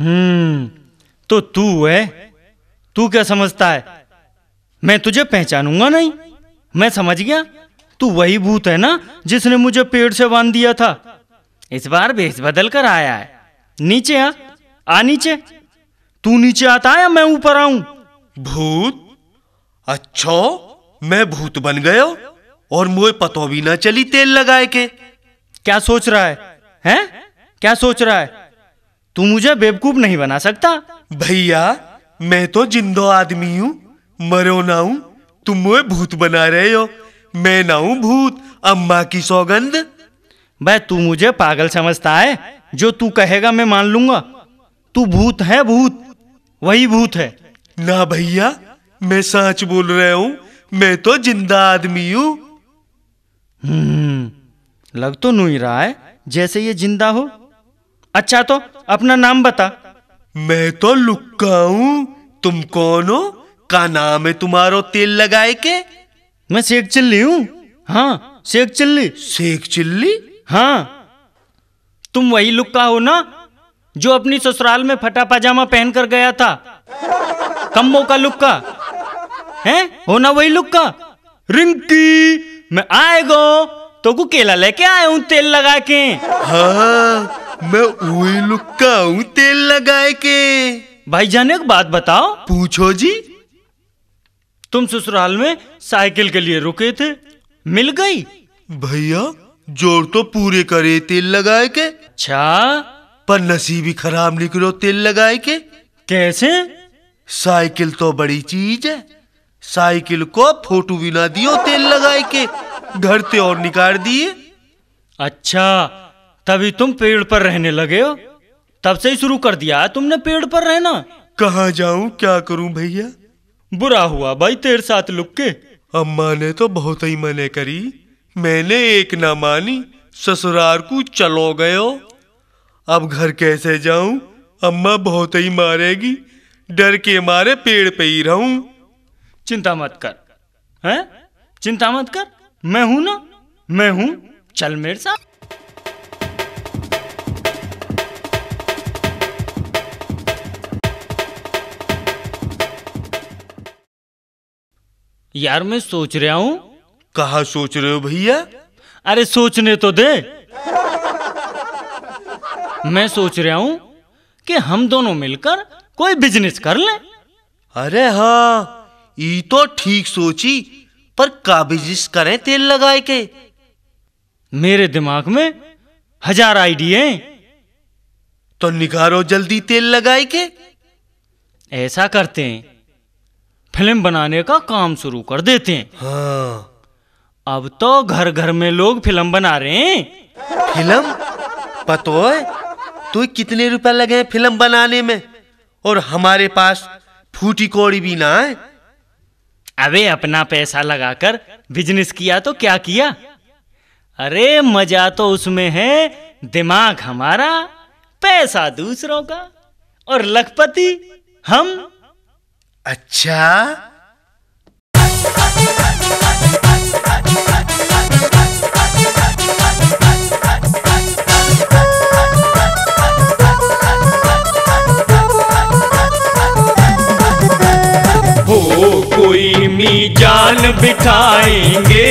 हम्म तो तू है? तू क्या समझता है? मैं तुझे पहचानूँगा नहीं? मैं समझ गया? तू वही भूत है ना, जिसने मुझे पेड़ से बाँध दिया था। इस बार भेष बदल कर आया है। नीचे आ आ नीचे। तू नीचे आता है या मैं ऊपर आऊँ? भूत। अच्छा मैं भूत बन गयो और मुझे पतो भी ना चली तेल लगाए के। क्या सोच रहा है? हैं? क्या सोच रहा है? तू मुझे बेवकूफ़ नहीं बना सकता? भैया मैं तो जिंदो आदमी हूँ मरो ना हूँ तुम मुझे भूत बना रहे हो। मैं ना हूँ भूत अम्मा की सौगंध। भाई तू मुझे पागल समझता है। जो तू कहेगा मैं मान लूँगा। तू भूत है भूत। वही भूत है। ना भैया मैं सच बोल रहा हूँ मैं तो ज़िंदा आदमी हूँ। हम्म लग तो नहीं रहा है जैसे ये ज़िंदा हो। अच्छा तो अपना नाम बता। मैं तो लुक्का हूँ तुम कौन हो? का नाम है तुम्हारो तेल लगाए के? मैं शेख चिल्ली हूँ। हाँ शेख चिल्ली। शेख चिल्ली? हाँ। तुम वही लुक्का हो ना जो अपनी ससुराल में फटा पजामा पहन कर गया था। कम्बो का लुक्का। है? हो ना वही लुक्का। रिंकी मैं आएगो तो को केला लेके आया हूँ तेल लगा के। हाँ मैं वही लुक्का हूँ तेल लगाए के। भाईजान एक बात बताओ। पूछो जी। तुम ससुराल में साइकिल के लिए रुके थे मिल गई? भैया ज़ोर तो पूरे करे तेल लगाए के। अच्छा। पर नसीब ही खराब निकलो तेल लगाए के। कैसे? साइकिल तो बड़ी चीज़ है। साइकिल को फ़ोटो भी ना दियो तेल लगाए के। घर से और निकाल दिए। अच्छा तभी तुम पेड़ पर रहने लगे हो। तब से ही शुरू कर दिया है तुमने पेड़ पर रहना। कहाँ जाऊँ क्या करूँ भैया? बुरा हुआ भाई तेरे साथ लुक के। अम्मा ने तो बहुत ही मने करी। मैंने एक ना मानी ससुराल को चलो गयो। अब घर कैसे जाऊँ? अम्मा बहुत ही मारेगी डर के मारे पेड़ पे ही रहूँ। चिंता मत कर हैं? चिंता मत कर मैं हूँ ना? मैं हूँ चल मेरे साथ। यार मैं सोच रहा हूँ। कहा सोच रहे हो भैया? अरे सोचने तो दे मैं सोच रहा हूँ कि हम दोनों मिलकर कोई बिज़नेस कर लें। अरे हाँ ई तो ठीक सोची पर का बिज़नेस करें तेल लगाए के? मेरे दिमाग में हज़ार आइडिया हैं। तो निकारो जल्दी तेल लगाए के? ऐसा करते हैं। फ़िल्म बनाने का काम शुरू कर देते हैं। हाँ। अब तो घर घर में लोग फ़िल्म बना रहे हैं। फ़िल्म? पतो है तो कितने रुपए लगे फ़िल्म बनाने में? और हमारे पास फूटी कौड़ी भी ना है। अबे अपना पैसा लगाकर बिज़नेस किया तो क्या किया? अरे मज़ा तो उसमें है। दिमाग हमारा पैसा दूसरों का। और लखपति हम। अच्छा? कोई मीजान बिठाएँगे।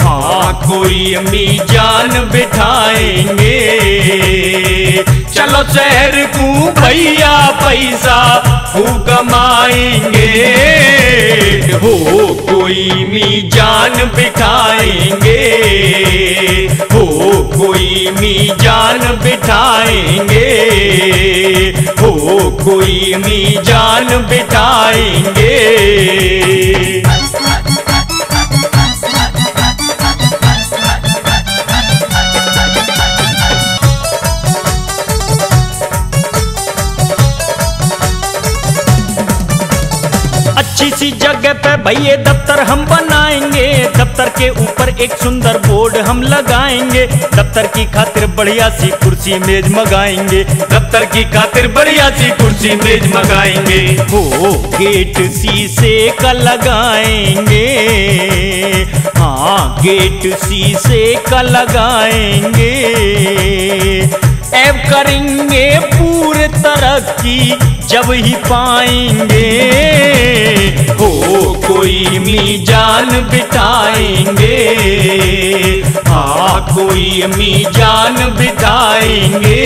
हाँ कोई अम्मी मीजान बिठाएँगे। चलो शहर को भैया पैसा खूब कमाएँगे। हो, कोई मी जान बिठाएँगे। हो, कोई मी जान बिठाएँगे। हो, कोई मी जान बिठाएँगे। अच्छी सी जगह पे भैया दफ्तर हम बनाएँगे। दफ्तर के ऊपर एक सुंदर बोर्ड हम लगाएँगे। दफ्तर की खातिर बढ़िया सी कुर्सी मेज मंगाएँगे। दफ्तर की खातिर बढ़िया सी कुर्सी मेज मंगाएँगे। हो, गेट शीशे का लगाएँगे। हाँ गेट शीशे का लगाएँगे। ऐब करेंगे पूरे तरक्की, जब ही पाएँगे। हो कोई मीजान बिताएँगे। हाँ कोई मीजान बिठाएँगे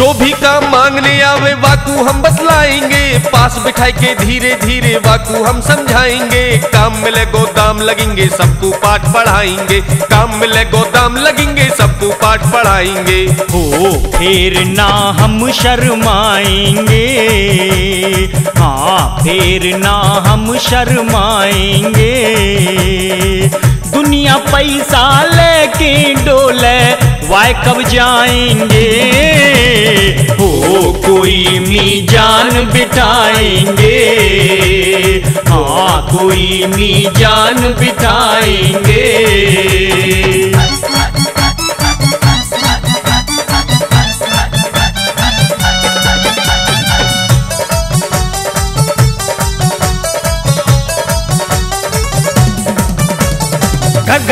जो भी काम मांगने आवे, वाकू हम बतलाएँगे पास बिठाई के धीरे धीरे वाकू हम समझाएँगे। काम मिले गोदाम लगेंगे, सबको पाठ पढ़ाएँगे। काम मिले गोदाम लगेंगे, सबको पाठ पढ़ाएँगे। हो फिर ना हम शर्माएँगे। हाँ फिर ना हम शर्माएँगे। दुनिया पैसा लेके डोले वाय कब जाएँगे? हो कोई मी जान बिठाएँगे। हाँ कोई मी जान बिठाएँगे।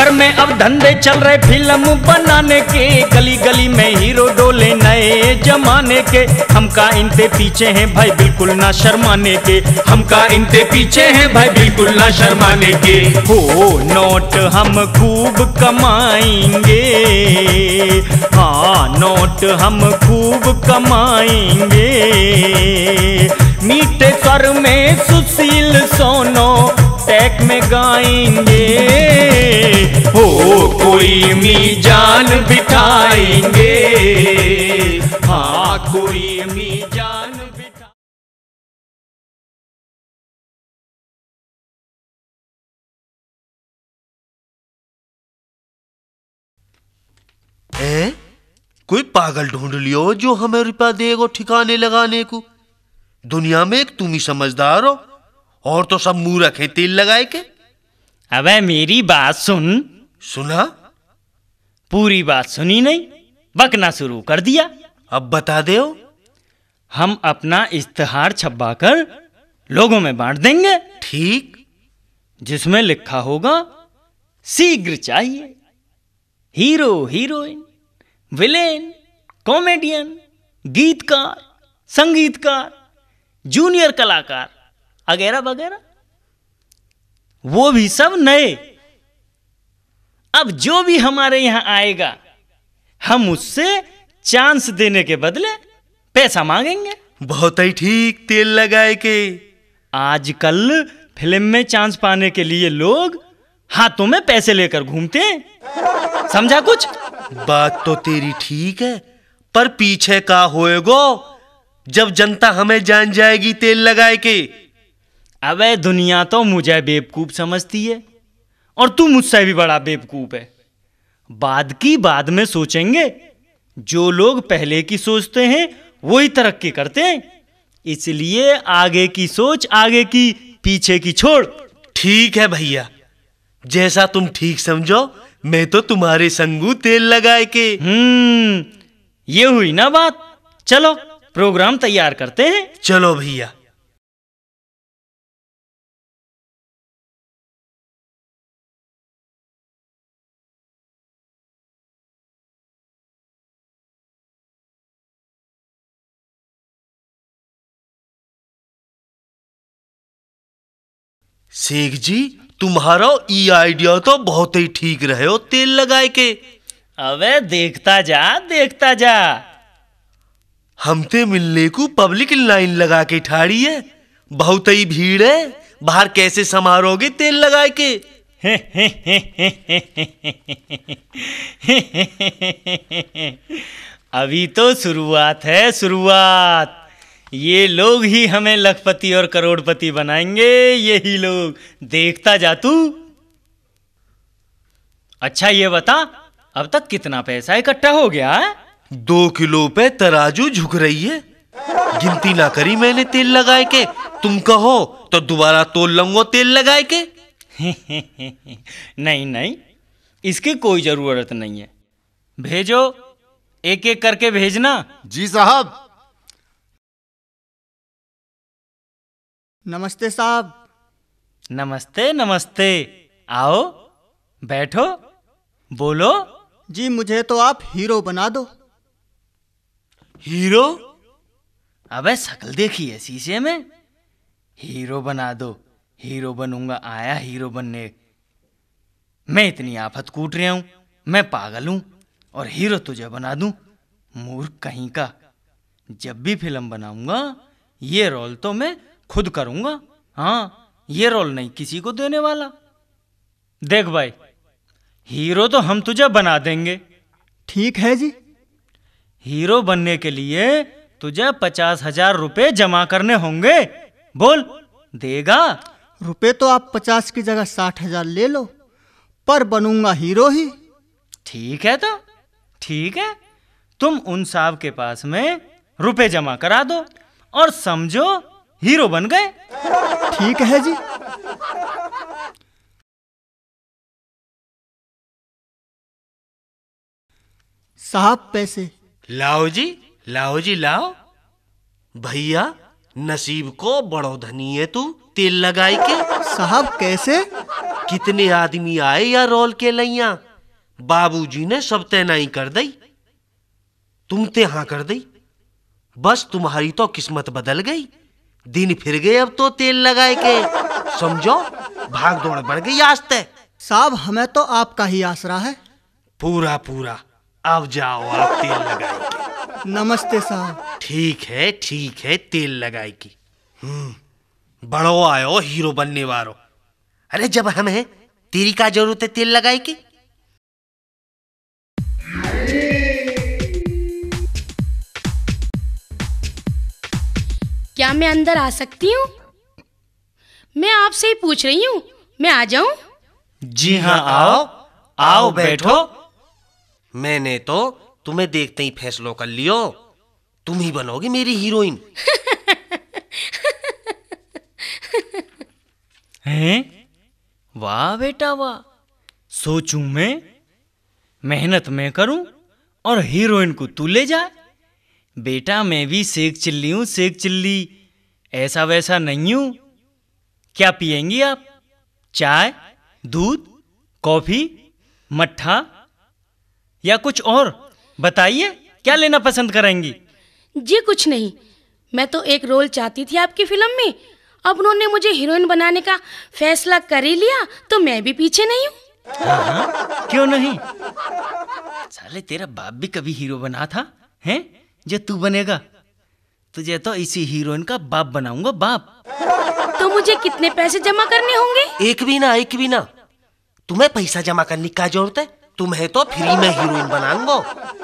घर में अब धंधे चल रहे फ़िल्म बनाने के, गली गली में हीरो डोले नए जमाने के। हमका इनते पीछे हैं भाई बिल्कुल ना शर्माने के। हमका इनते पीछे हैं भाई बिल्कुल ना शर्माने के। हो नोट हम खूब कमाएँगे। हाँ नोट हम खूब कमाएँगे। मीठे स्वर में सुशील सोनो टैक में गाएँगे। हो, कोई मीजान बिठाएँगे। हाँ कोई मीजान बिठा हैं? कोई पागल ढूंढ लियो जो हमें रुपया देगा ठिकाने लगाने को? दुनिया में एक तुम ही समझदार हो। और तो सब मुँह रखे तेल लगाए के? अबे मेरी बात सुन। सुना? पूरी बात सुनी नहीं? बकना शुरू कर दिया। अब बता दे हम अपना इश्तहार छपवा कर लोगों में बांट देंगे। ठीक। जिसमें लिखा होगा शीघ्र चाहिए। हीरो हीरोइन विलेन कॉमेडियन गीतकार संगीतकार जूनियर कलाकार वगैरह वगैरह। वो भी सब नए। अब जो भी हमारे यहाँ आएगा हम उससे चांस देने के बदले पैसा मांगेंगे। बहुत ही ठीक तेल लगाए के। आजकल फ़िल्म में चांस पाने के लिए लोग हाथों में पैसे लेकर घूमते हैं। समझा कुछ? बात तो तेरी ठीक है पर पीछे का होएगो जब जनता हमें जान जाएगी तेल लगाए के। अबे दुनिया तो मुझे बेवकूफ़ समझती है और तू मुझसे भी बड़ा बेवकूफ़ है। बाद की बाद में सोचेंगे जो लोग पहले की सोचते हैं वही तरक्की करते हैं। इसलिए आगे की सोच आगे की पीछे की छोड़। ठीक है भैया जैसा तुम ठीक समझो मैं तो तुम्हारे संगू तेल लगाए के। हम्म ये हुई ना बात। चलो प्रोग्राम तैयार करते हैं। चलो भैया। शेख जी तुम्हारा ई आइडिया तो बहुत ही ठीक रहे हो तेल लगाए के। अबे देखता जा देखता जा। हमते मिलने को पब्लिक लाइन लगा के ठाड़ी है। बहुत ही भीड़ है। बाहर कैसे समारोगे तेल लगाए के? अभी तो शुरुआत है शुरुआत। ये लोग ही हमें लखपति और करोड़पति बनाएँगे यही लोग। देखता जा तू। अच्छा ये बता अब तक कितना पैसा इकट्ठा हो गया है? दो किलो पे तराजू झुक रही है। गिनती ना करी मैंने तेल लगाए के। तुम कहो तो दोबारा तोल लूंगो तेल लगाए के। नहीं नहीं इसकी कोई ज़रूरत नहीं है। भेजो एक एक करके भेजना। जी साहब। नमस्ते साहब। नमस्ते नमस्ते। आओ बैठो बोलो। जी मुझे तो आप हीरो बना दो। हीरो? अबे शकल देखी है शीशे में। हीरो बना दो। हीरो बनूँगा आया हीरो बनने। मैं इतनी आफत कूट रहा हूँ। मैं पागल हूँ और हीरो तुझे बना दूँ। मूर्ख कहीं का। जब भी फ़िल्म बनाऊँगा ये रोल तो मैं खुद करूँगा? हाँ ये रोल नहीं किसी को देने वाला। देख भाई हीरो तो हम तुझे बना देंगे। ठीक है जी। हीरो बनने के लिए तुझे पचास हज़ार रुपए जमा करने होंगे। बोल देगा? रुपए तो आप पचास की जगह साठ हज़ार ले लो पर बनूँगा हीरो ही। ठीक है तो ठीक है। तुम उन साहब के पास में रुपए जमा करा दो और समझो हीरो बन गए? ठीक है जी। साहब पैसे। लाओ जी लाओ जी लाओ। भैया नसीब को बड़ो धनी है तू तेल लगाई के। साहब कैसे? कितने आदमी आए या रोल के लैया बाबूजी ने सब तैनाई कर दई तुम ते हाँ कर दई बस तुम्हारी तो किस्मत बदल गई। दिन फिर गए अब तो तेल लगाए के। समझो भाग दौड़ बढ़ गई आज तक। साहब हमें तो आपका ही आसरा है। पूरा पूरा। अब जाओ आप तेल लगाए के। नमस्ते साहब। ठीक है ठीक है तेल लगाए की। हम्म बड़ो आयो हीरो बनने वालों अरे जब हमें तेरी का ज़रूरत है तेल लगाए की? क्या मैं अंदर आ सकती हूँ? मैं आपसे ही पूछ रही हूँ। मैं आ जाऊँ? जी हाँ आओ। आओ बैठो। मैंने तो तुम्हें देखते ही फैसलो कर लियो। तुम ही बनोगी मेरी हीरोइन। हैं? वाह बेटा वाह। सोचूं मैं? मेहनत मैं करूँ और हीरोइन को तू ले जा। बेटा मैं भी सेक चिल्ली हूँ सेक चिल्ली। ऐसा वैसा नहीं हूँ। क्या पिएँगी आप? चाय दूध कॉफ़ी मट्ठा या कुछ और? बताइए क्या लेना पसंद करेंगी? जी कुछ नहीं। मैं तो एक रोल चाहती थी आपकी फ़िल्म में। अब उन्होंने मुझे हीरोइन बनाने का फैसला कर ही लिया तो मैं भी पीछे नहीं हूँ। हाँ हाँ। क्यों नहीं? साले तेरा बाप भी कभी हीरो बना था हैं? जो तू बनेगा। तुझे तो इसी हीरोइन का बाप बनाऊँगा बाप। तो मुझे कितने पैसे जमा करने होंगे? एक भी ना एक भी ना। तुम्हें पैसा जमा करने का ज़रूरत है तुम्हें तो फ्री में हीरोइन बनाऊंगो।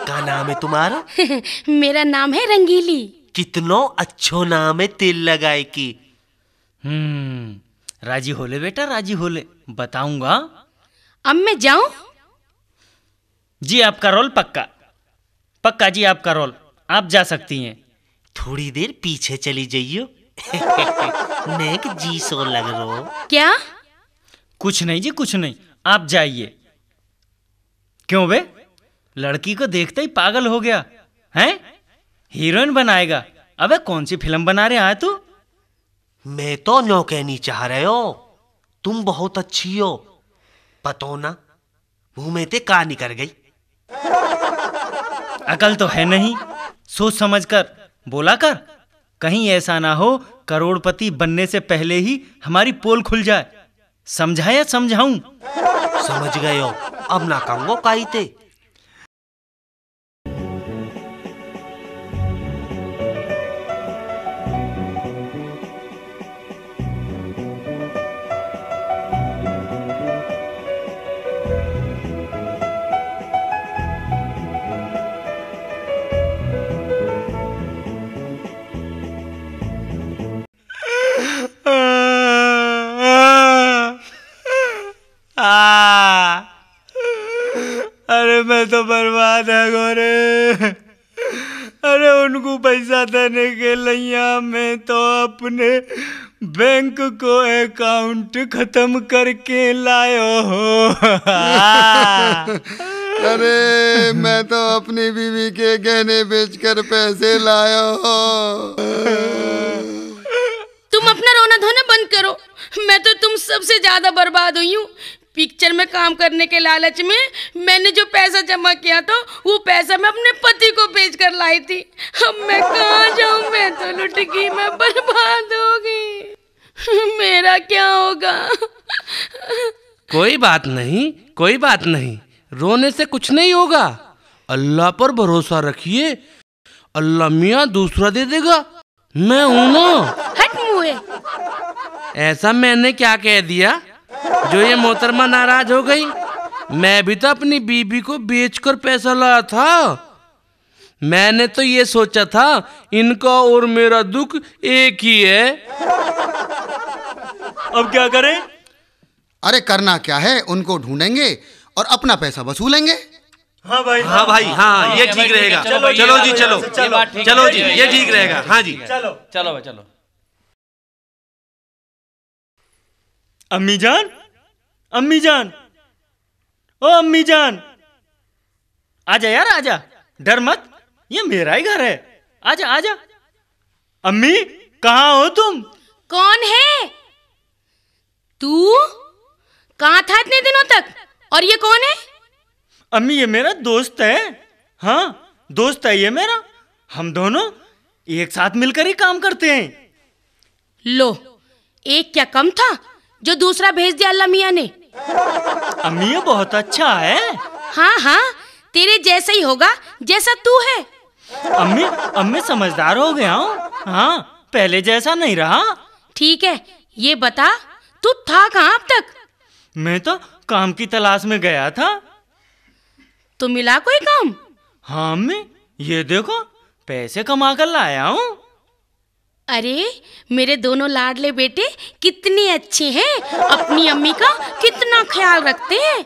का नाम है तुम्हारा? मेरा नाम है रंगीली। कितनो अच्छो नाम है तेल लगाए की। हम्म राज़ी होले बेटा राज़ी होले बताऊँगा। अब मैं जाऊँ? जी आपका रोल पक्का। पक्का जी आपका रोल। आप जा सकती हैं। थोड़ी देर पीछे चली जाइयो। नेक जी सो लग रो। क्या? कुछ नहीं जी कुछ नहीं। आप जाइए। क्यों बे? लड़की को देखते ही पागल हो गया। हैं? हीरोइन बनाएगा। अबे कौन सी फ़िल्म बना रहे आए तू? मैं तो नो कहनी चाह रहे हो। तुम बहुत अच्छी हो। पतो ना मुँह में ते का निकल गई। अकल तो है नहीं। सोच समझ कर बोला कर, कहीं ऐसा ना हो, करोड़पति बनने से पहले ही हमारी पोल खुल जाए। समझाया, समझाऊं? समझ गए हो। अब ना कहूंगो काई ते अरे मैं तो बर्बाद है गोरे। अरे उनको पैसा देने के लिए मैं तो अपने बैंक को अकाउंट खत्म करके लायो हो। अरे मैं तो अपनी बीवी के गहने बेचकर पैसे लाया हो। तुम अपना रोना धोना बंद करो। मैं तो तुम सबसे ज़्यादा बर्बाद हुई हूँ। पिक्चर में काम करने के लालच में मैंने जो पैसा जमा किया था वो पैसा मैं अपने पति को बेच कर लाई थी। अब मैं कहाँ जाऊँ? मैं तो लुट गई मैं बर्बाद हो गई। मेरा क्या होगा? कोई बात नहीं कोई बात नहीं। रोने से कुछ नहीं होगा। अल्लाह पर भरोसा रखिए। अल्लाह मियाँ दूसरा दे देगा। मैं हूँ ना। हट मुए ऐसा मैंने क्या कह दिया? जो ये मोहतरमा नाराज़ हो गई मैं भी तो अपनी बीबी को बेचकर पैसा लाया था। मैंने तो ये सोचा था इनका और मेरा दुख एक ही है। अब क्या करें? अरे करना क्या है? उनको ढूंढेंगे और अपना पैसा वसूलेंगे। हाँ भाई। हाँ भाई हाँ ये ठीक रहेगा। चलो, चलो जी चलो। चलो, है, जी ये ये ठीक रहेगा। हाँ जी। चलो। चलो भाई चलो। अम्मी जान अम्मी जान। ओ अम्मी जान। आजा यार आजा। डर मत ये मेरा ही घर है। आजा आजा। अम्मी कहाँ हो तुम? कौन है? तू? कहाँ था इतने दिनों तक? और ये कौन है? अम्मी ये मेरा दोस्त है। हाँ दोस्त है ये मेरा। हम दोनों एक साथ मिलकर ही काम करते हैं। लो एक क्या कम था? जो दूसरा भेज दिया अल्लाह मियाँ ने। अम्मी ये बहुत अच्छा है। हाँ हाँ तेरे जैसा ही होगा जैसा तू है। अम्मी अम्मी समझदार हो गया हूँ। हाँ पहले जैसा नहीं रहा। ठीक है ये बता तू था कहाँ अब तक? मैं तो काम की तलाश में गया था। तो मिला कोई काम? हाँ अम्मी ये देखो पैसे कमा कर लाया हूँ। अरे मेरे दोनों लाडले बेटे कितने अच्छे हैं। अपनी अम्मी का कितना ख्याल रखते हैं।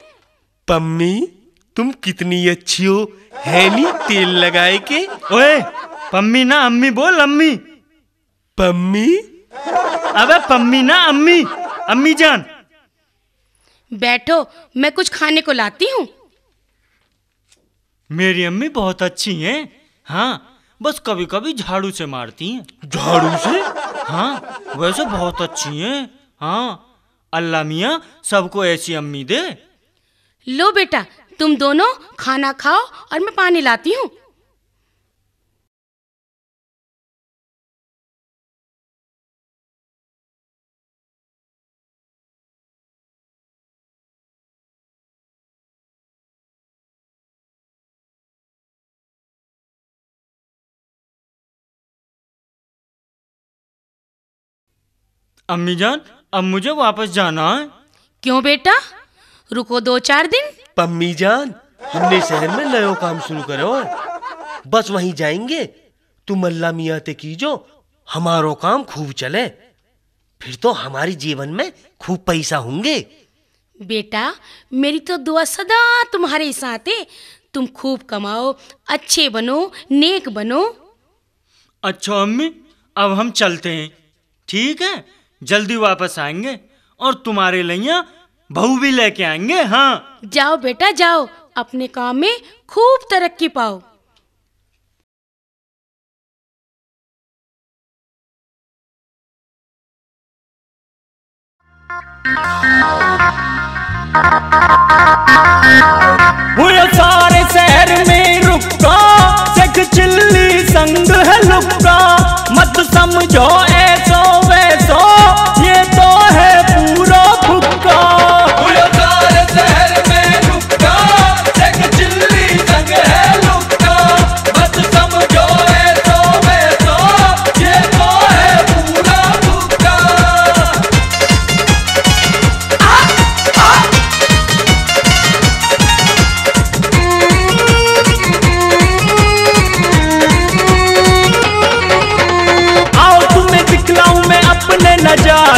पम्मी तुम कितनी अच्छी हो। है नी तेल लगाए के। ओए पम्मी ना अम्मी बोल अम्मी। पम्मी? अबे पम्मी ना अम्मी। अम्मी जान। बैठो मैं कुछ खाने को लाती हूँ। मेरी अम्मी बहुत अच्छी हैं। हाँ बस कभी कभी झाड़ू से मारती हैं। झाड़ू से? हाँ वैसे बहुत अच्छी हैं। हाँ अल्लाह मिया सबको ऐसी अम्मी दे। लो बेटा तुम दोनों खाना खाओ और मैं पानी लाती हूँ। अम्मी जान अब मुझे वापस जाना है। क्यों बेटा? रुको दो चार दिन। पम्मी जान हमने शहर में नयो काम शुरू करो है। बस वहीं जाएँगे। तुम अल्लाह मियाँ ते कीजो हमारो काम खूब चले। फिर तो हमारी जीवन में खूब पैसा होंगे। बेटा मेरी तो दुआ सदा तुम्हारे साथ है। तुम खूब कमाओ अच्छे बनो नेक बनो। अच्छा अम्मी अब हम चलते हैं। ठीक है? जल्दी वापस आएँगे और तुम्हारे लिए बहू भी लेके आएँगे हाँ। जाओ बेटा जाओ। अपने काम में खूब तरक्की पाओ। वो सारे शहर में रुका चक चिल्ली संग है लुका मत समझो ऐसो वैसो ये तो है पूरा फुक्का अपने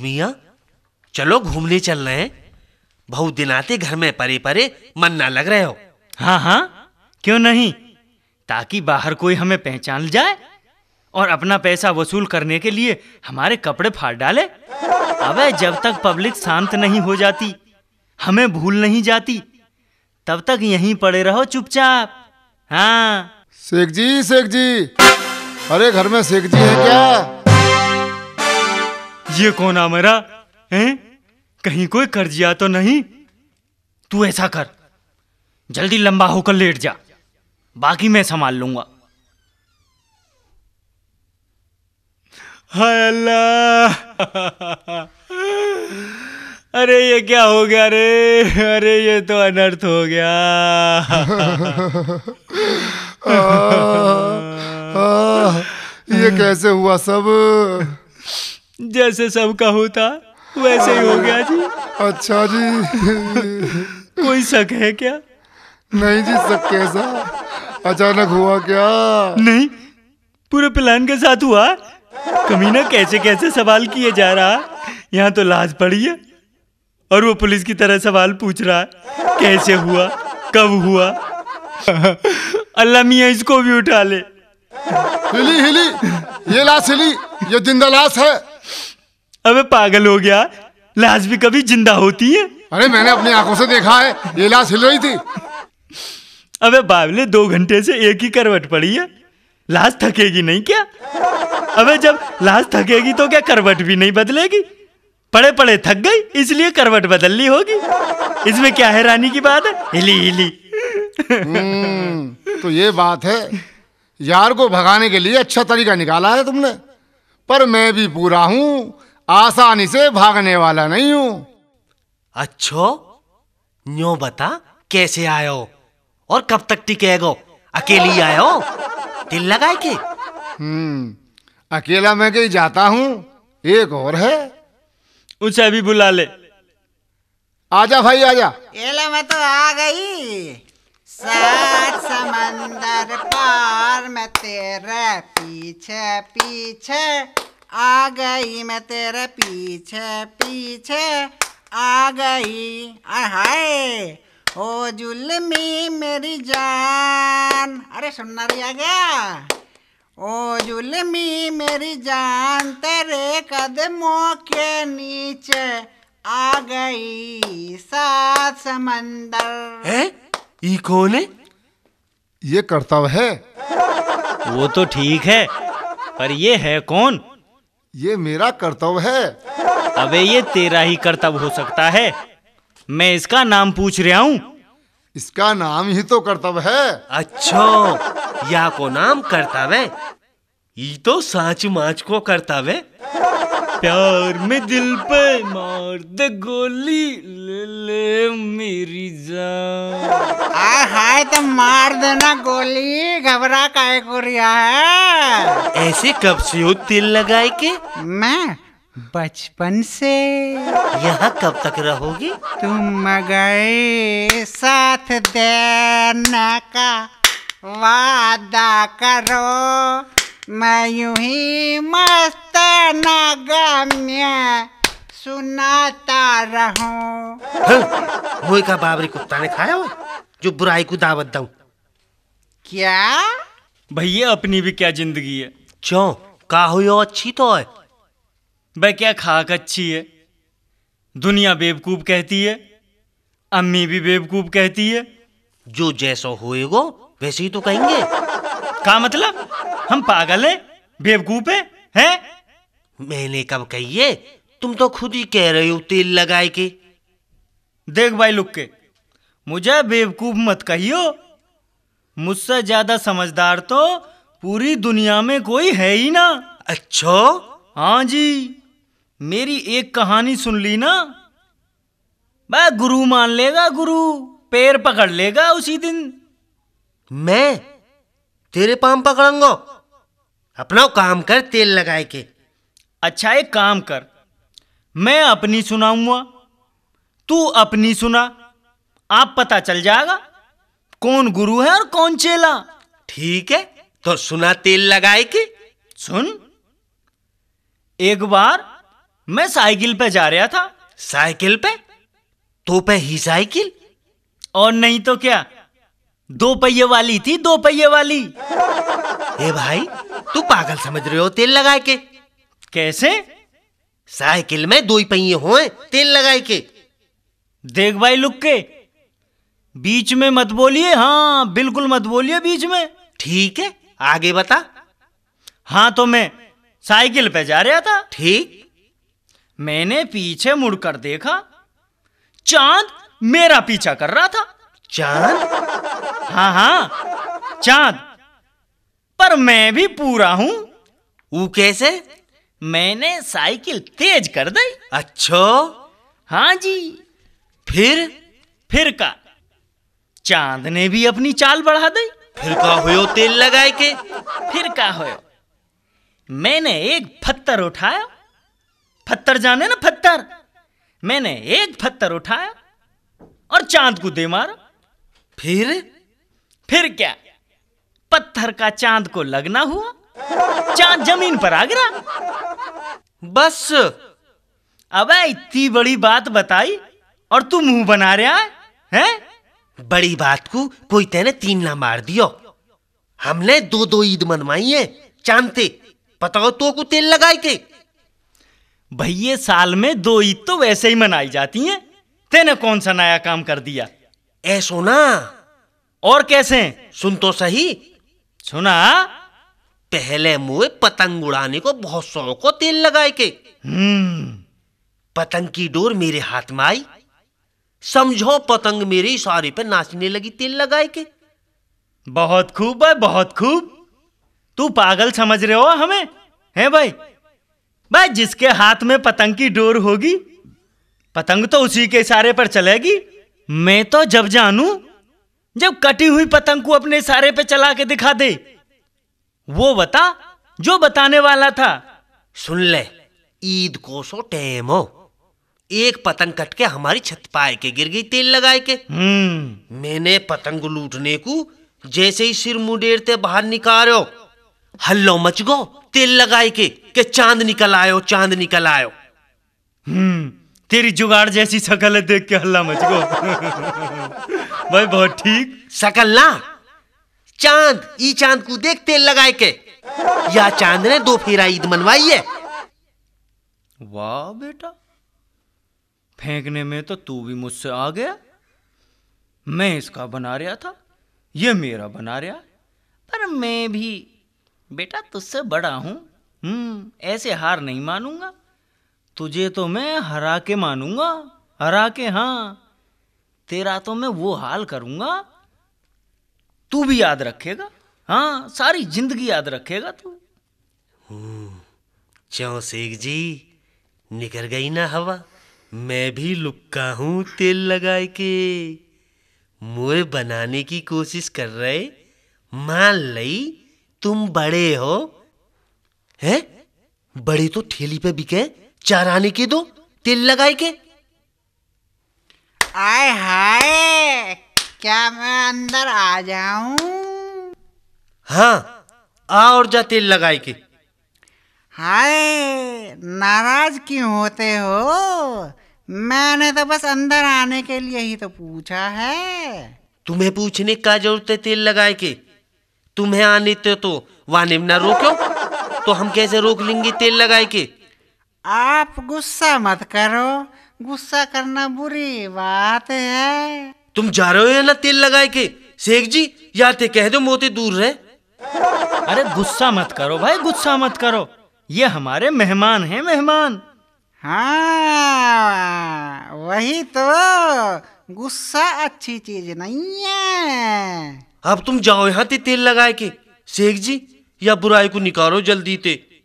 मिया चलो घूमने चल रहे हैं। बहुत दिन आते घर में परे परे मन ना लग रहे हो। हाँ हाँ क्यों नहीं? ताकि बाहर कोई हमें पहचान जाए और अपना पैसा वसूल करने के लिए हमारे कपड़े फाड़ डाले। अबे जब तक पब्लिक शांत नहीं हो जाती हमें भूल नहीं जाती तब तक यहीं पड़े रहो चुपचाप। हाँ। शेख जी शेख जी अरे घर में शेख जी है क्या? ये कौन आ मेरा? हैं? कहीं कोई कर्जिया तो नहीं? तू ऐसा कर। जल्दी लंबा होकर लेट जा। बाकी मैं संभाल लूँगा। हाय अल्लाह! अरे ये क्या हो गया रे? अरे ये तो अनर्थ हो गया। आह, ये कैसे हुआ सब? जैसे सबका होता वैसे ही हो गया जी। अच्छा जी। कोई शक है क्या? नहीं जी सब कैसा? अचानक हुआ क्या? नहीं पूरे प्लान के साथ हुआ। कमीना कैसे कैसे सवाल किए जा रहा? यहाँ तो लाज पड़ी है। और वो पुलिस की तरह सवाल पूछ रहा है कैसे हुआ कब हुआ? अल्लाह मियाँ इसको भी उठा ले। हिली हिली ये लाश हिली ये ज़िंदा लाश है। अबे पागल हो गया। लाश भी कभी ज़िंदा होती है। अरे मैंने अपनी आँखों से देखा है। ये लाश हिल रही थी। अबे बाबले दो घंटे से एक ही करवट पड़ी है। लाश थकेगी नहीं क्या? अबे जब लाश थकेगी तो क्या करवट भी नहीं बदलेगी? पड़े पड़े थक गई इसलिए करवट बदलनी होगी। इसमें क्या है रानी की बात है? हिली हिली। हम्म, तो ये बात है। यार को भगाने के लिए अच्छा तरीका निकाला है तुमने। पर मैं भी पूरा हूँ। आसानी से भागने वाला नहीं हूँ। अच्छो न्यो बता कैसे आयो और कब तक टिकेगो? अकेली आयो दिल लगाए के? हम्म, अकेला मैं कहीं जाता हूँ एक और है। उसे अभी बुला ले। आजा भाई आजा। ये ले मैं तो आ गई। सात समंदर पार मैं तेरे पीछे पीछे। आ गई मैं तेरे पीछे पीछे आ गई। हाय। ओ जुल्मी मेरी जान। अरे सुनना रही आ गया। ओ जुल्मी मेरी जान तेरे कदमों के नीचे आ गई सात समंदर। हैं? ई कौन है? ये कर्तव्य है। वो तो ठीक है पर ये है कौन? ये मेरा कर्तव्य है। अबे ये तेरा ही कर्तव्य हो सकता है। मैं इसका नाम पूछ रहा हूँ। इसका नाम ही तो कर्तव्य है। अच्छा या को नाम करता तो साच माच को करता वे। प्यार में दिल पे मार दे गोली ले ले मेरी जान। आय हाय तो मार देना गोली घबरा काय को रिया है। ऐसे कब से हो तिल लगाए के? मैं बचपन से। यहाँ कब तक रहोगी? तुम गए साथ देना का वादा करो। मैं यूँ ही मस्त नगम्य सुनाता रहूँ। मोई का बाबरी कुत्ता ने खाया हो जो बुराई को दावत दूँ। क्या? भैया अपनी भी क्या ज़िंदगी है? क्यों? का हुई अच्छी तो है? भाई क्या खाक अच्छी है? दुनिया बेवकूफ़ कहती है अम्मी भी बेवकूफ़ कहती है। जो जैसा होएगो वैसे ही तो कहेंगे। का मतलब? हम पागल हैं? बेवकूफ़ हैं? हैं? मैंने कब कहिए तुम तो खुद ही कह रहे हो तेल लगाए के। देख भाई लुक के मुझे बेवकूफ़ मत कहियो। मुझसे ज़्यादा समझदार तो पूरी दुनिया में कोई है ही ना। अच्छो? हाँ जी मेरी एक कहानी सुन ली ना। मैं गुरु मान लेगा गुरु पैर पकड़ लेगा उसी दिन। मैं? तेरे पाम पकड़ूँगा? अपना काम कर तेल लगाए के। अच्छा एक काम कर। मैं अपनी सुनाऊँगा तू अपनी सुना आप पता चल जाएगा कौन गुरु है और कौन चेला। ठीक है तो सुना तेल लगाए के। सुन एक बार मैं साइकिल पे जा रहा था। साइकिल पे? तो पे ही साइकिल? और नहीं तो क्या? दो पहिए वाली थी, दो पहिए वाली। ए भाई, तू पागल समझ रहे हो तेल लगा के? कैसे? साइकिल में दो ही पहिए होए, तेल लगाए के। देख भाई लुक के। बीच में मत बोलिए हाँ बिल्कुल मत बोलिए बीच में। ठीक है, आगे बता। हाँ तो मैं साइकिल पे जा रहा था। ठीक। मैंने पीछे मुड़कर देखा, चाँद मेरा पीछा कर रहा था। चाँद? हाँ हाँ चाँद। पर मैं भी पूरा हूँ। वो कैसे? मैंने साइकिल तेज कर दी। अच्छा। हाँ जी। फिर? फिर का? चाँद ने भी अपनी चाल बढ़ा दी। फिर का हुयो तेल लगाए के? फिर का होयो? मैंने एक पत्थर उठाया। पत्थर जाने ना पत्थर मैंने एक पत्थर उठाया और चाँद को दे मारा। फिर? फिर क्या? पत्थर का चाँद को लगना हुआ? चाँद ज़मीन पर आ गिरा? बस। अबे इतनी बड़ी बात बताई और तू मुँह बना रहा है, हैं? बड़ी बात को, कोई तेने तीन ना मार दियो। हमने दो दो ईद मनवाई है चांदते पता हो तो को तेल लगाए के? भैये साल में दो ईद तो वैसे ही मनाई जाती हैं। तेने कौन सा नया काम कर दिया? ऐसो ना और कैसे? सुन तो सही। सुना? पहले मुए पतंग उड़ाने को बहुत शौक हो तेल लगाए के। हम्म। पतंग की डोर मेरे हाथ में आई। समझो पतंग मेरे इशारे पे नाचने लगी तेल लगाए के। बहुत खूब भाई बहुत खूब। तू पागल समझ रहे हो हमें? है भाई? भाई जिसके हाथ में पतंग की डोर होगी पतंग तो उसी के इशारे पर चलेगी। मैं तो जब जानू जब कटी हुई पतंग को अपने सारे पे चला के दिखा दे। वो बता जो बताने वाला था। सुन ले ईद को सो टेम एक पतंग कट के हमारी छत पाए के गिर गई तेल लगाए के। हम्म। मैंने पतंग लूटने को जैसे ही सिर मुडेरते बाहर निकालो हल्लो मच गो तेल लगाए के के चाँद निकल आयो चाँद निकल आयो। हम्म। तेरी जुगाड़ जैसी शकल है देख के हल्ला मच गो। भाई बहुत ठीक। शकल ना? चाँद ई चाँद को देख तेल लगाए के। या चाँद ने दो फेरा ईद मनवाई है? वाह बेटा फेंकने में तो तू भी मुझसे आ गया। मैं इसका बना रहा था ये मेरा बना रहा। पर मैं भी बेटा तुझसे बड़ा हूँ। हम्म ऐसे हार नहीं मानूँगा। तुझे तो मैं हरा के मानूँगा। हरा के हाँ तेरा तो मैं वो हाल करूँगा। तू भी याद रखेगा। हाँ सारी ज़िंदगी याद रखेगा तू। चौसेक जी निकल गई ना हवा। मैं भी लुक्का हूँ तेल लगाए के। मुझे बनाने की कोशिश कर रहे, मान लई तुम बड़े हो। हैं? बड़े तो ठेली पे बिके। चाराने के दो तेल लगाए के। आय हाय क्या मैं अंदर आ जाऊँ? हाँ आ और जा तेल लगाए के। हाय नाराज़ क्यों होते हो? मैंने तो बस अंदर आने के लिए ही तो पूछा है। तुम्हें पूछने का ज़रूरत है तेल लगाए के। तुम्हें आने ते तो वाने में ना रोको तो हम कैसे रोक लेंगे तेल लगाए के? आप गुस्सा मत करो। गुस्सा करना बुरी बात है। तुम जा रहे हो या ना तेल लगाए के? शेख जी या ते कह दो मोते दूर रहे। अरे गुस्सा मत करो भाई गुस्सा मत करो। ये हमारे मेहमान हैं मेहमान। हाँ वही तो। गुस्सा अच्छी चीज़ नहीं है। अब तुम जाओ यहाँ ते तेल लगाए के। शेख जी या बुराई को निकालो जल्दी ते।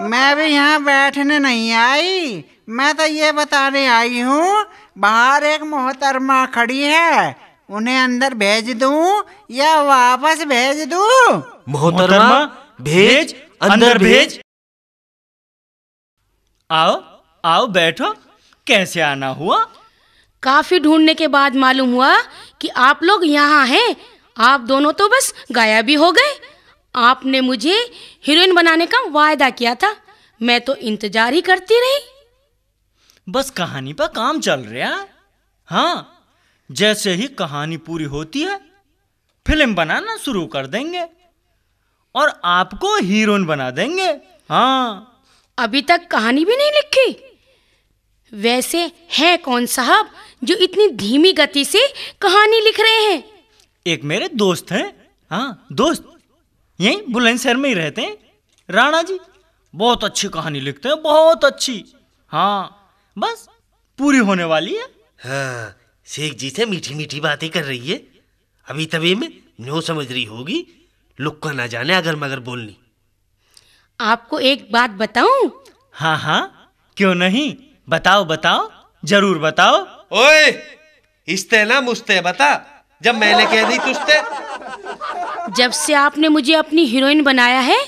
मैं भी यहाँ बैठने नहीं आई। मैं तो ये बताने आई हूँ बाहर एक मोहतरमा खड़ी है उन्हें अंदर भेज दूँ या वापस भेज दूँ? मोहतरमा भेज अंदर भेज। आओ आओ बैठो। कैसे आना हुआ? काफ़ी ढूँढने के बाद मालूम हुआ कि आप लोग यहाँ हैं। आप दोनों तो बस गायब ही हो गए। आपने मुझे हीरोइन बनाने का वायदा किया था। मैं तो इंतज़ार ही करती रही। बस कहानी पर काम चल रहा है। हाँ जैसे ही कहानी पूरी होती है फ़िल्म बनाना शुरू कर देंगे और आपको हीरोइन बना देंगे। हाँ। अभी तक कहानी भी नहीं लिखी। वैसे है कौन साहब जो इतनी धीमी गति से कहानी लिख रहे हैं? एक मेरे दोस्त हैं। हाँ दोस्त। यहीं बुलंदशहर में ही रहते हैं। राणा जी बहुत अच्छी कहानी लिखते हैं बहुत अच्छी। हाँ बस पूरी होने वाली है। हाँ शेख जी से मीठी मीठी बातें कर रही है। अभी तभी में न्यो समझ रही होगी लुक्का ना जाने अगर मगर बोलनी। आपको एक बात बताऊँ? हाँ हाँ क्यों नहीं? बताओ बताओ ज़रूर बताओ। ओए इस्ते ना मुस्ते बता जब मैंने कह दी तुझते जब से आपने मुझे अपनी हीरोइन बनाया है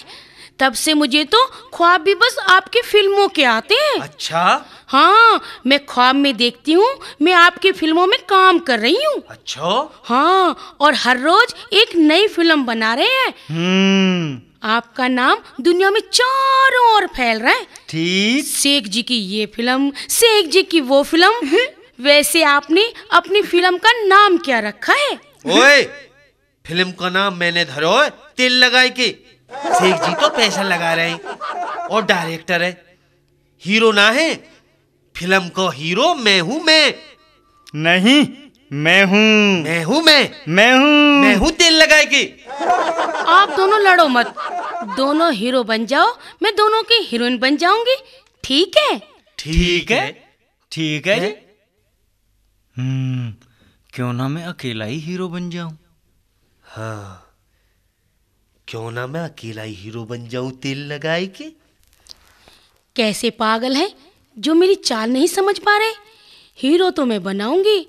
तब से मुझे तो ख्वाब भी बस आपकी फ़िल्मों के आते हैं। अच्छा? हाँ मैं ख्वाब में देखती हूँ मैं आपकी फ़िल्मों में काम कर रही हूँ। अच्छा? हाँ और हर रोज एक नई फ़िल्म बना रहे हैं। हम्म। आपका नाम दुनिया में चारों ओर फैल रहा है। ठीक। शेख जी की ये फ़िल्म शेख जी की वो फ़िल्म वैसे आपने अपनी फ़िल्म का नाम क्या रखा है? ओए फ़िल्म का नाम मैंने धरो है तिल लगाए के। शेख जी तो पैसा लगा रहे हैं और डायरेक्टर है। हीरो ना है फ़िल्म को हीरो मैं हूँ मैं। नहीं मैं हूँ। मैं हूँ मैं। मैं हूँ। मैं हूँ तेल लगाए के। आप दोनों लड़ो मत। दोनों हीरो बन जाओ मैं दोनों की हीरोइन बन जाऊँगी। ठीक है? ठीक है। ठीक है जी। हम्म क्यों ना मैं अकेला ही हीरो बन जाऊँ? हाँ। क्यों ना मैं अकेला ही हीरो बन जाऊँ तेल लगाए के? कैसे पागल है जो मेरी चाल नहीं समझ पा रहे? हीरो तो मैं बनाऊँगी।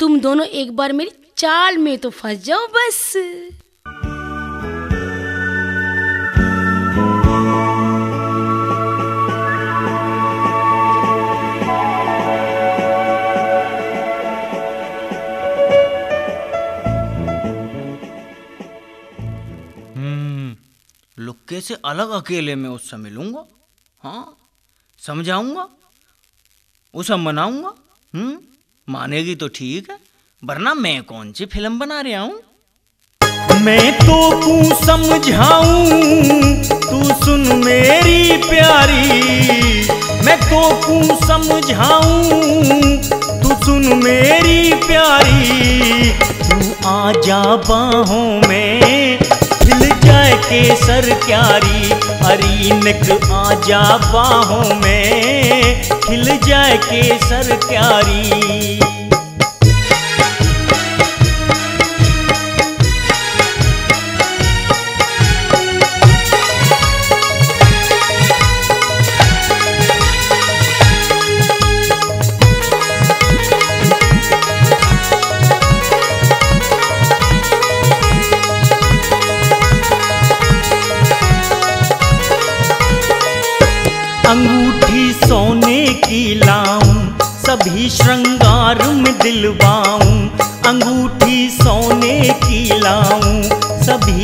तुम दोनों एक बार मेरी चाल में तो फंस जाओ बस। हम्म लुक्के से अलग अकेले में उससे मिलूँगा हाँ? समझाऊँगा? उसे मनाऊँगा? हम्म? मानेगी तो ठीक है, वरना मैं कौन सी फ़िल्म बना रहा हूँ? मैं तो तू समझाऊं? तू सुन मेरी प्यारी। मैं तो तू समझाऊं? तू सुन मेरी प्यारी। तू आ जा बाहों में खिल सर क्यारी हरी नक आ जा बाहों में। खिल जाए के सर क्यारी।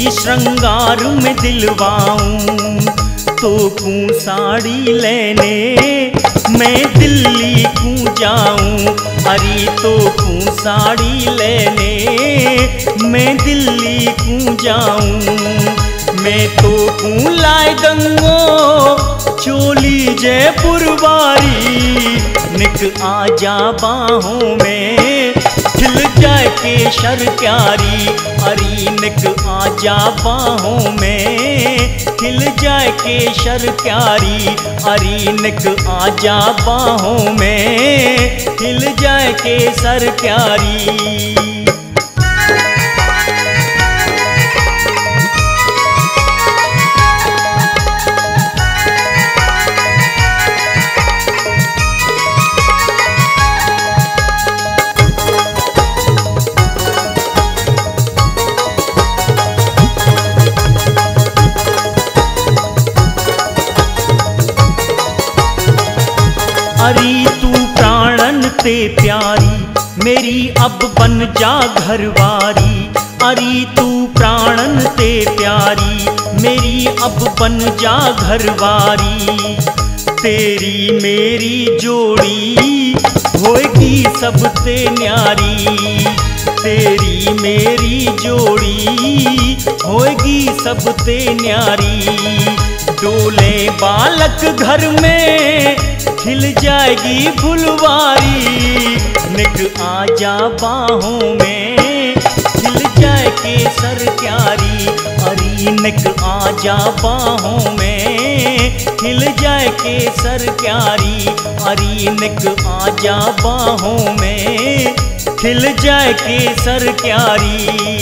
सभी श्रृंगार में दिलवाऊं तो कू साड़ी लेने, मैं दिल्ली कूं जाऊँ। अरे तो कूं साड़ी लेने, मैं दिल्ली कूँ जाऊँ। मैं तो लाए गंगो चोली जयपुर वारी निक आ जा बाहों में, खिल जाए केशर प्यारी। अरी निक आ जा बाहों में, खिल जाए केशर प्यारी। अरी निक आ जा बाहों में, खिल जाए केसर क्यारी बन जा घरवारी अरी तू प्राणन ते प्यारी, मेरी अब बन जा घरवारी तेरी मेरी जोड़ी होएगी सबसे न्यारी। तेरी मेरी जोड़ी होएगी सबसे न्यारी। डोले बालक घर में खिल जाएगी फुलवारी। निक आजा बाहों में खिल जाए केसर क्यारी। अरी निक आजा बाहों में खिल जाए के सर क्यारी। अरी निक आजा बाहों में खिल जाए के सर क्यारी।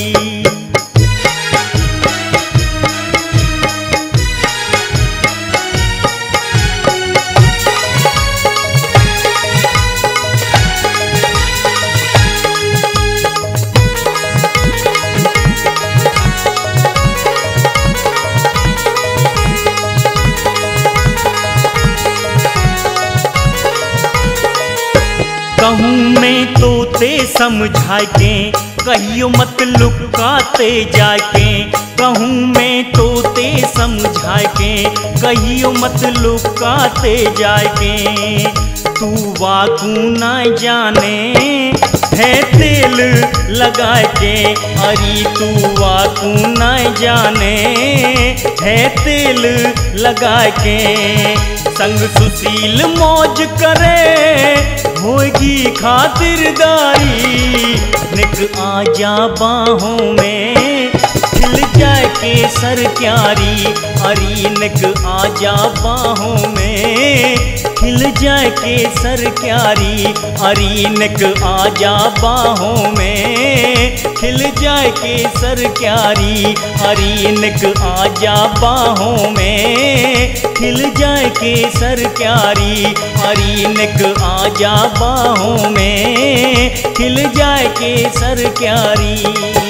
समझा के कहियो मत लुकाते जाके। कहूँ मैं तो ते समझा के कहियो मत लुकाते जाके। तू वाकू ना जाने, है तेल लगा के। अरी तू वाकू ना जाने, है तेल लगा के। संग सुशील मौज करे होगी खातिरदारी। निक आ जा बाहों में, खिल जाए केसर क्यारी अरी निक आ जा बाहों में खिल जाए केसर क्यारी अरी निक आजा बाहों में। खिल जाए केसर क्यारी अरी निक आजा बाहों में। खिल जाए केसर क्यारी अरी निक आजा बाहों में। खिल जाए केसर क्यारी।